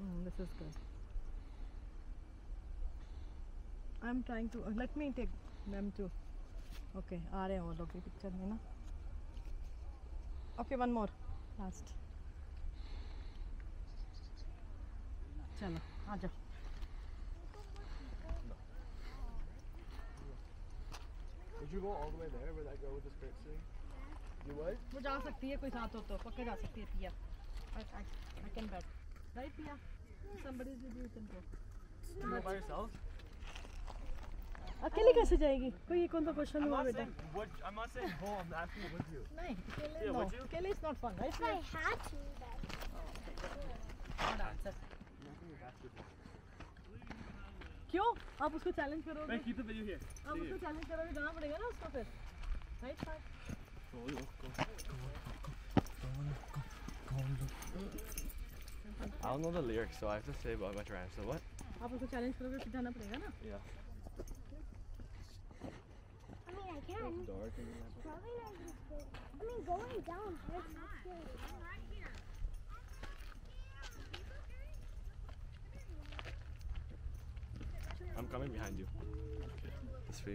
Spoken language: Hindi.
Mm, this is good. I'm trying to. let me take them too. Okay, आ रहे हैं वो लोग भी पिक्चर में ना. Okay, one more. Last. चलो आ जाओ. Would you go all the way there where that girl with the skirt sitting? You would? वो जा सकती है कोई साथ हो तो पक्का जा सकती है पिया. I, I, I can bet. अकेले कैसे जाएगी? कोई कौन सा क्वेश्चन हुआ क्यों? आप उसको चैलेंज करोगे? मैं आप उसको चैलेंज करोगे जाना पड़ेगा ना उसको फिर। I don't know the lyrics, so I have to say about much rhyme. So what? आप उसको चैलेंज करोगे फिर जाना पड़ेगा ना Yeah. I mean, I can. Dark and Probably not as good. I mean, going down hurts. That's scary. I'm coming behind you. This for you.